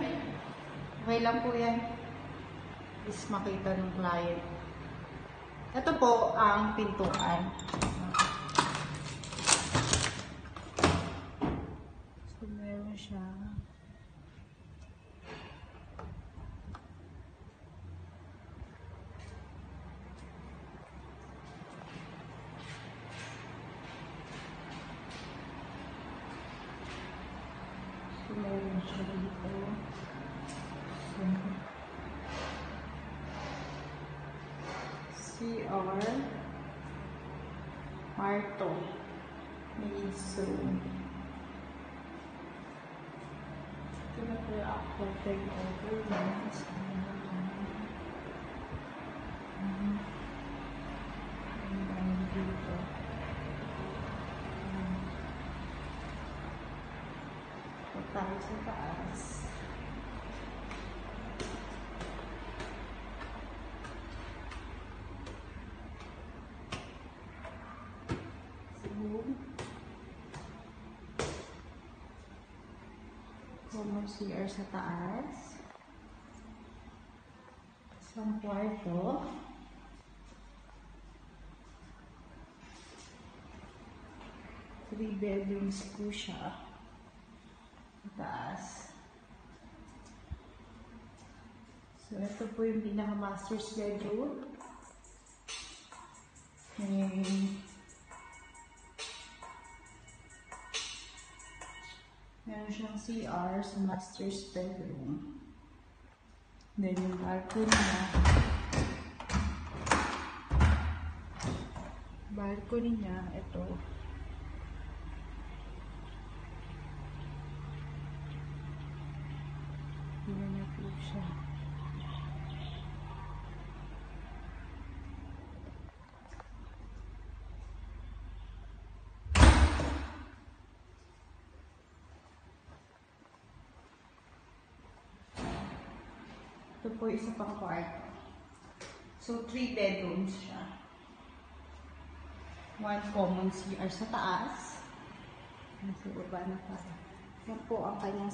Okay lang po yan. Is makita ng client. Ito po ang pintuan. So, meron siya. So, meron siya dito. So, CR Marto Mason Ito na po yung actual takeover niya. So, tayo sa taas. So, common CR sa taas. Isang kwarto. Three bedrooms po siya. Taas. So, ito po yung pinaka-master's bedroom. May Meron siyang CR sa master's bedroom. Then yung balcony niya. Balcony niya, ito. Hindi na po siya. Ito po isa pang kwarto. So, three bedrooms siya. One common CR sa taas. Nasa baba na pa. Yan po ang kanyang